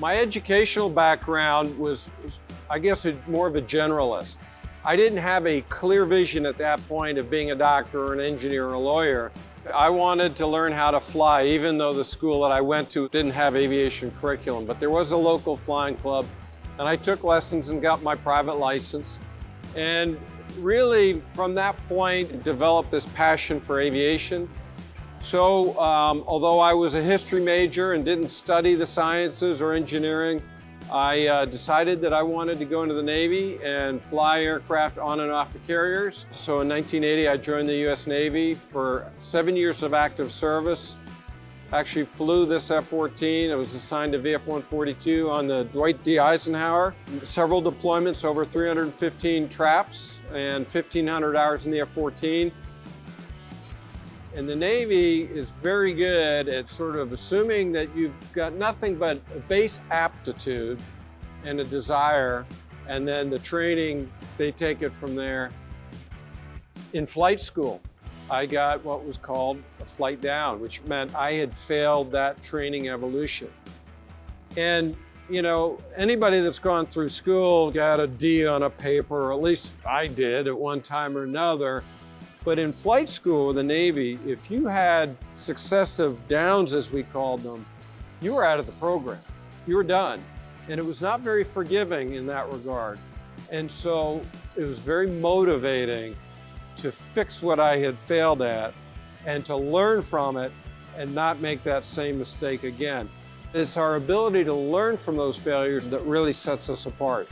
My educational background was, I guess, a, more of a generalist. I didn't have a clear vision at that point of being a doctor or an engineer or a lawyer. I wanted to learn how to fly, even though the school that I went to didn't have aviation curriculum, but there was a local flying club, and I took lessons and got my private license. And really, from that point, developed this passion for aviation. So, um, although I was a history major and didn't study the sciences or engineering, I uh, decided that I wanted to go into the Navy and fly aircraft on and off of carriers. So in 1980, I joined the U.S. Navy for seven years of active service. Actually flew this F-14. I was assigned to VF-142 on the Dwight D. Eisenhower. Several deployments, over 315 traps and 1,500 hours in the F-14. And the Navy is very good at sort of assuming that you've got nothing but a base aptitude and a desire, and then the training, they take it from there. In flight school, I got what was called a flight down, which meant I had failed that training evolution. And you know, anybody that's gone through school got a D on a paper, or at least I did at one time or another. But in flight school with the Navy, if you had successive downs, as we called them, you were out of the program. You were done. And it was not very forgiving in that regard. And so it was very motivating to fix what I had failed at and to learn from it and not make that same mistake again. It's our ability to learn from those failures that really sets us apart.